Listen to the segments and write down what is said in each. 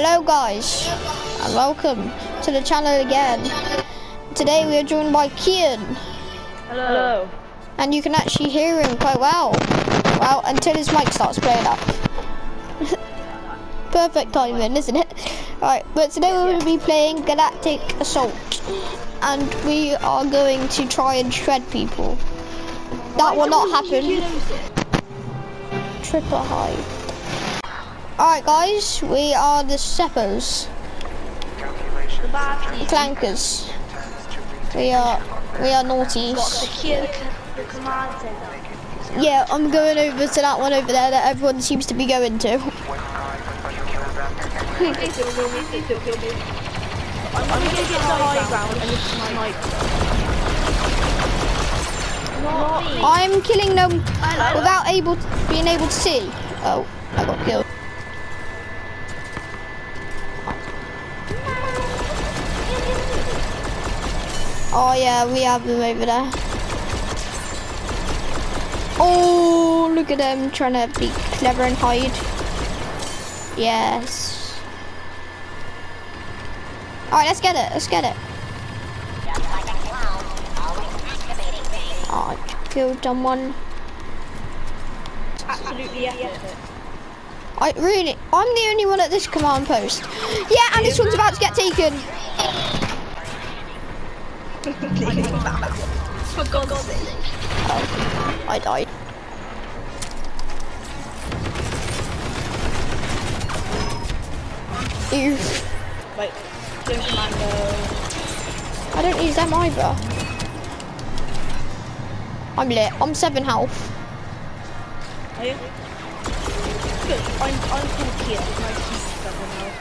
Hello guys, and welcome to the channel again. Today we are joined by Kian, Hello. and you can actually hear him quite well. Well, until his mic starts playing up. Perfect timing, isn't it? Alright, but today we will be playing Galactic Assault, and we are going to try and shred people. That will not happen. Triple high. Alright guys, we are the Seppers. Clankers. We are we are center. Yeah, I'm going over to that one over there that everyone seems to be going to. I'm gonna get the high ground and. Not me. I'm killing them without able to, being able to see. Oh, I got killed. Oh yeah, we have them over there. Oh, look at them trying to be clever and hide. Yes. Alright, let's get it, let's get it. Oh, I killed someone. Absolutely. I really, I'm the only one at this command post. Yeah, and this one's about to get taken. For God's sake. Oh, I died. Ew. Wait. Doing commando. I don't use them either. I'm lit. I'm seven health. Are you? Good. I'm I'm cool here. My teeth seven now.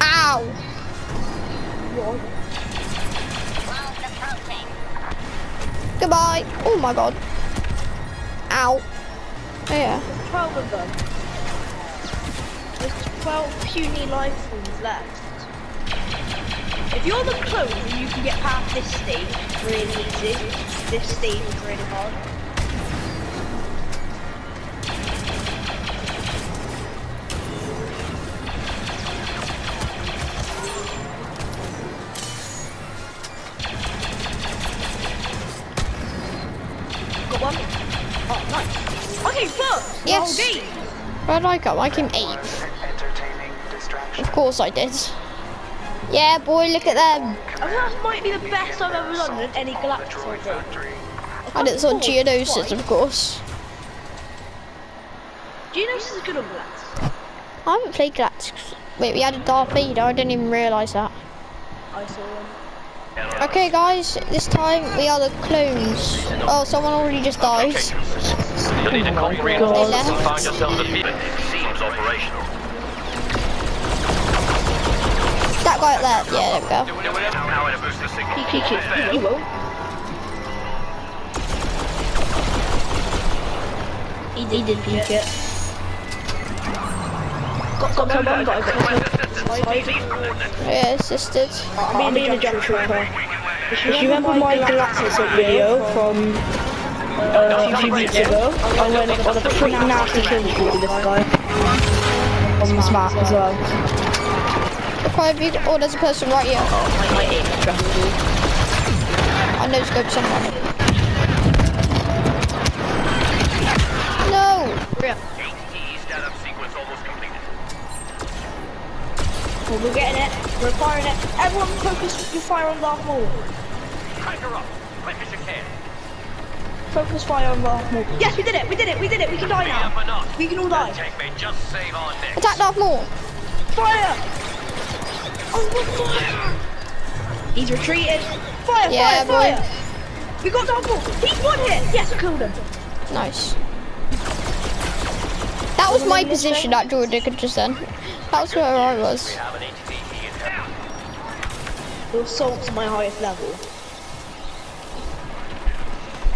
Ow. Goodbye. Oh my god. Ow. Yeah. Twelve of them. There's twelve puny life forms left. If you're the clone you can get past this stage, really easy. This stage is really hard. Got one. Oh, nice. Okay, first. Yes. Where did I go? I came eighth. Of course I did. Yeah, boy, look at them. I think that might be the best I've ever done in any Galactic game. And it's on Geonosis, of course. Geonosis is good on Galactic. I haven't played Galactic. Wait, we had a Darth Vader. I didn't even realise that. I saw him. Okay, guys, this time we are the clones. Oh, someone already just died. You need a oh concrete God. and find yourself a people. Seems operational. That guy up there. Yeah, there we go. Do whatever power to boost the signal. Peek it. He will. Did, he did peek it. Got got someone, got a Yeah, assisted. I'm being a jump trooper. If you remember my Galactic video from uh, a few weeks ago, I went on a pretty nasty kill streak with this guy. On this map as well. Probably, oh, there's a person right here. My, my aim is dreadful. I know scope someone. Well, we're getting it. We're firing it. Everyone focus your fire on Darth Maul. Crank her up. Quick as you can. Focus fire on Darth Maul. Yes, we did it. We did it. We did it. We can die Be up now. or not. We can all die. Just save our necks. Attack Darth Maul! Fire! Oh, what fire! He's retreating. Fire, Yeah, fire, boy. fire! We got Darth Maul. He's one hit. Yes, I killed him. Nice. That was my position at Jordan could just then. That was where I was. Hand. The to my highest level.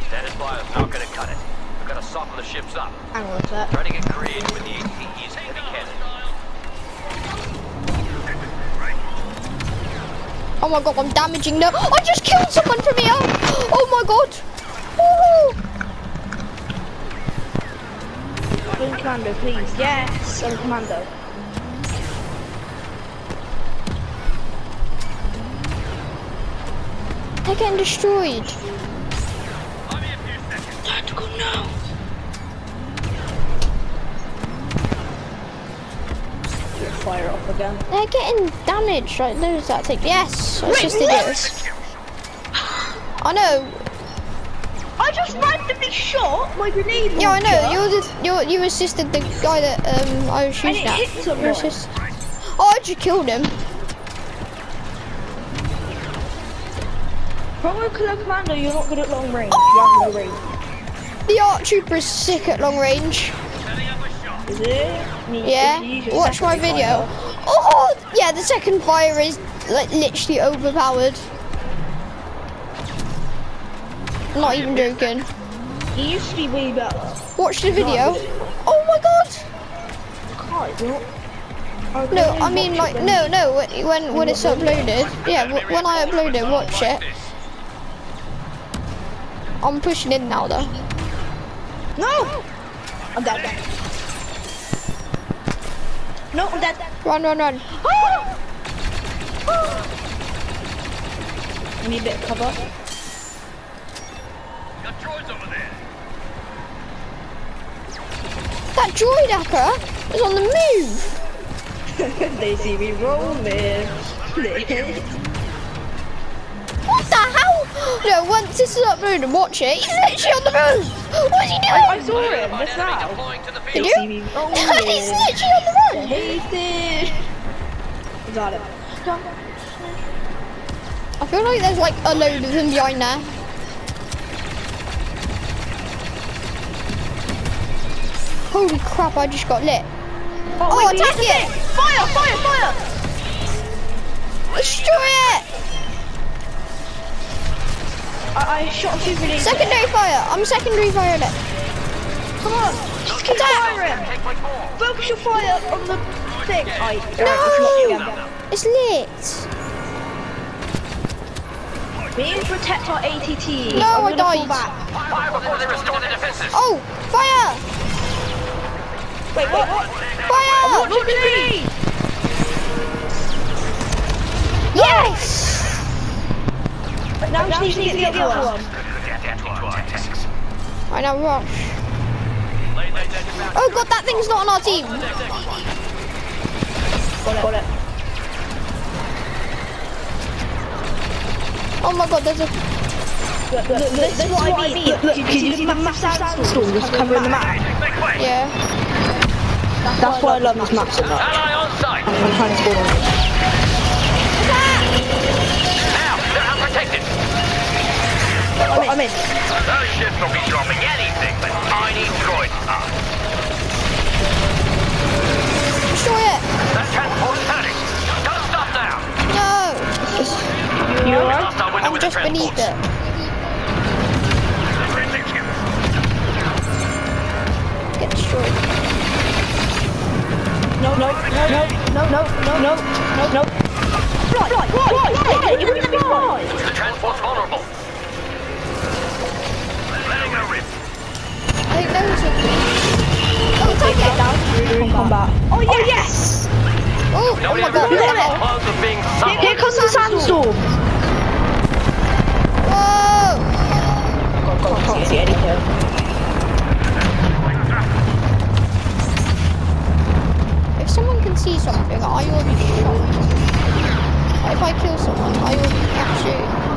Status fire's not gonna cut it. We've got to soften the ships up. Hang on a sec. Try to get creative with the ATE's heavy cannon. Oh my god, I'm damaging them. I just killed someone from here! Oh my god! Woo! Twin can commando, please. Yes, I'm a They're getting destroyed. Tactical, no. Fire off again. They're getting damaged. Right, there's that thing. Yes, I just did it. I know. I just randomly shot my grenade Yeah, I know. You're the you're, you assisted the guy that um I was And shooting it at. hit You someone. assist- Oh, I just killed him. Probably because I'm commando, you're not good at long range. You have no range. The ARC trooper is sick at long range. Is it? Yeah. you use your Watch my video. fire. Oh, yeah. The second fire is like literally overpowered. Not even joking. It used to be way better. Watch the video. Oh my god. God, you're not- I No, I mean like no, no. When when, when it's uploaded, yeah. When I upload it, watch it. I'm pushing in now though. No! I'm dead. No, I'm dead. Run, run, run. I need a bit of cover. Got droids over there. That droid hacker is on the move. they see me rolling. What the hell? No, once this is uploaded, watch it. He's literally on the move. What is he doing? I saw him Find just now. deploying to the Did you? see me He's literally on the run. Hasted. Got it. I feel like there's like a load of them behind there. Holy crap, I just got lit. Oh, oh wait, attack it! Fire, fire, fire! Destroy it! I, I shot a few grenades. Secondary fire! I'm secondary firing it. Come on, just keep Attack! firing. Take. Focus your fire on the thing. I, No! It's lit. We need to protect our ATT. No, I'm I died. Fall back. Fire before they restore the defenses. Oh, fire! Wait, what? Fire! Launch a grenade! Yes! Now we just need to get the other one. Adapting to our tasks. Right now, rush. Lay that dead back. Oh god, that thing's not on our team. Got it. Got it. Oh my god, there's a. Look, look, this is what I mean. Look, look, can you see the massive sandstorm just covering the map? Yeah. That's why I love this map so much. Ally on site. I'm trying to score on it. I'm in. Those ships will be dropping anything but tiny droids. Ah, Destroy it. that transport's turning. Gotta stop now. No. You alright? Hostile I'm just beneath it. Get destroyed. No, no, no, no, no, no, no, no, no, no. Fly, fly, fly, fly! You wouldn't let me fly! The transport's vulnerable. It. down. From combat. Oh, yes! Oh, oh Nobody my god. gets look at it. close of being Here, here comes the sandstorm. Whoa. I can't see anything. If someone can see something, I will be shocked. If I kill someone, I will be absolutely.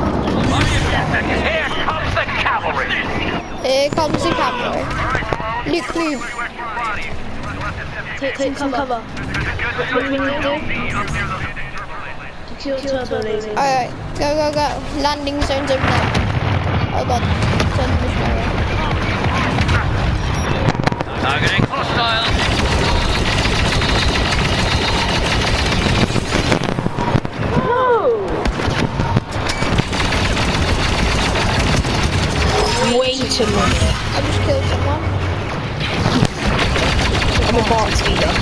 Here comes the cavalry. Here comes the cavalry. Luke, move. Take, take some cover. What we need to do? Secure turbo laser. Alright, go, go, go. Landing zone's over there. Oh god. Turn this way. Targeting hostile. Wait a minute. I just killed someone. I'm a BARC speeder.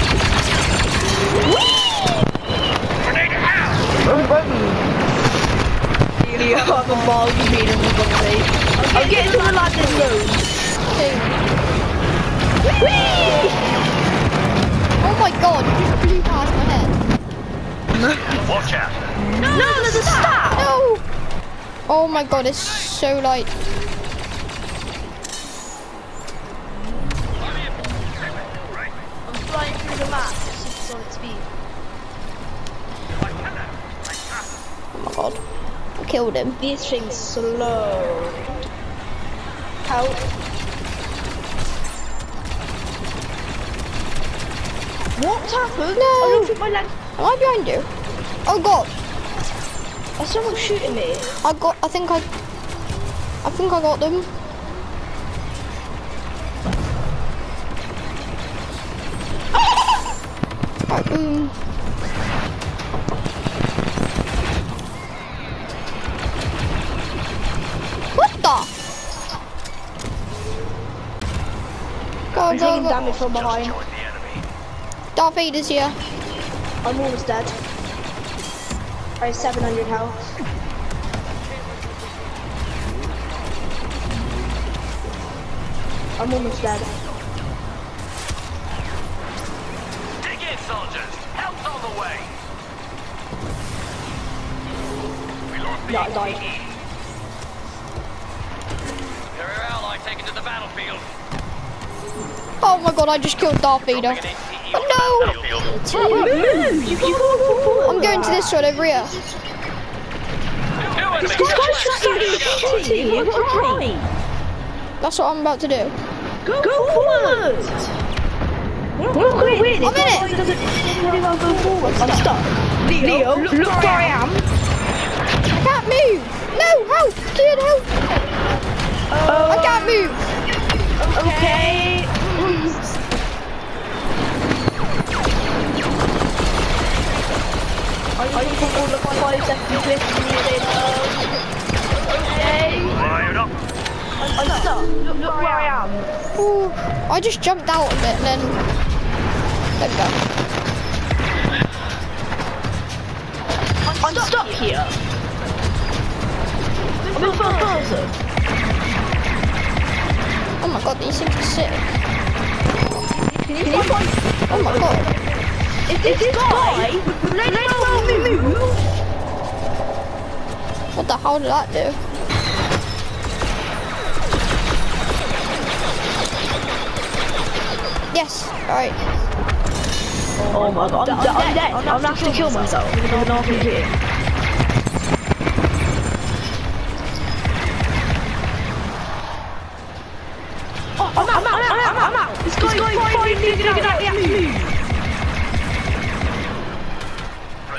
You have a ball speeder in the way. I'm getting to the landing zone. Two. Whee! Oh god, you just blew past my head. Watch out. No, there's a star. No! Oh my god, it's so light. The map supersonic speed. Oh my god. I killed him. This thing's slow. Help. What happened? No. I don't my leg. Am I behind you? Oh god, Is someone shooting me? I got, I think I, I think I got them. Boom. What the? Go, I'm go, taking go. damage from behind. Join the enemy. Darth Vader's here. I'm almost dead. I have 700 health. I'm almost dead. Dig in, soldiers. Help's on the way. We lost the Yeah, I died. Carrier ally taken to the battlefield. Oh my god, I just killed Darth Vader. Dropping an ATE Oh, no. the battlefield. Move! You can't go forward. I'm going to this one over here. This guy's just so shitty. You've got to try. That's what I'm about to do. Go, go forward. Am I doing? I'm stuck. Leo, look, look where I am. I can't move. No, help, help. I can't move. Okay. Okay. I'm stuck. Look, look where I am. Ooh, I just jumped out of it and then. We go. I'm stuck here. I'm in. Oh my god, these things are sick. Can you find... Oh my god. Is this guy would let move? What the hell did that do? Yes, alright. Oh my god, I'm, I'm, I'm dead. I'm gonna have to kill myself with an RPG. Oh, I'm out, I'm out, I'm out, I'm out. This guy's finally figured out how to move.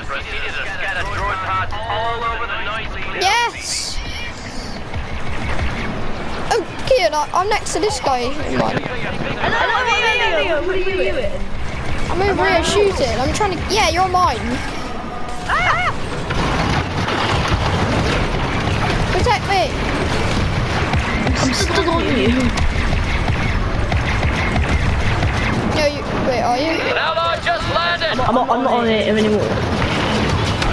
Proceed to scatter droid pods all over the nice clean Yes! Oh, Kian, I- I'm next to this guy. in mine. Hello, Leo, what are you doing? I'm over here shooting. I'm trying to. Yeah, you're mine. Ah! Protect me. I'm stuck on you. No, you. Wait, are you? An ally just landed. I'm not, I'm not on it anymore.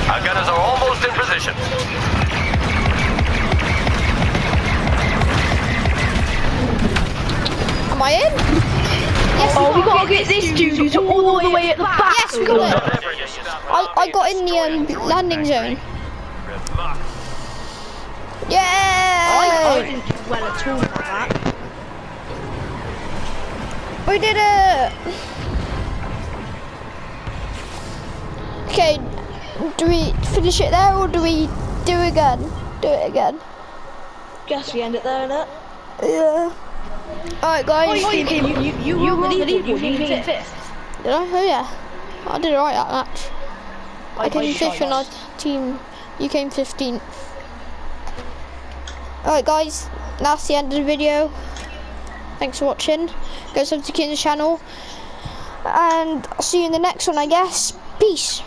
Our gunners are almost in position. Am I in? Yes, Oh, we we gotta get this dude who's all the way at the back. Yes, we got it. I, I got in the um, landing zone. I, I Yeah! didn't do well at all at that. We did it! Okay, do we finish it there or do we do it again? Do it again. Guess we end it there, innit? Yeah. Alright guys. you, you, you, you, you were the lead, you came fifth. Did I? Oh yeah. I did alright that match. I, I- came fifth in our team. You came 15th. Alright guys, that's the end of the video. Thanks for watching. Go sub to Kian's channel. And I'll see you in the next one I guess. Peace.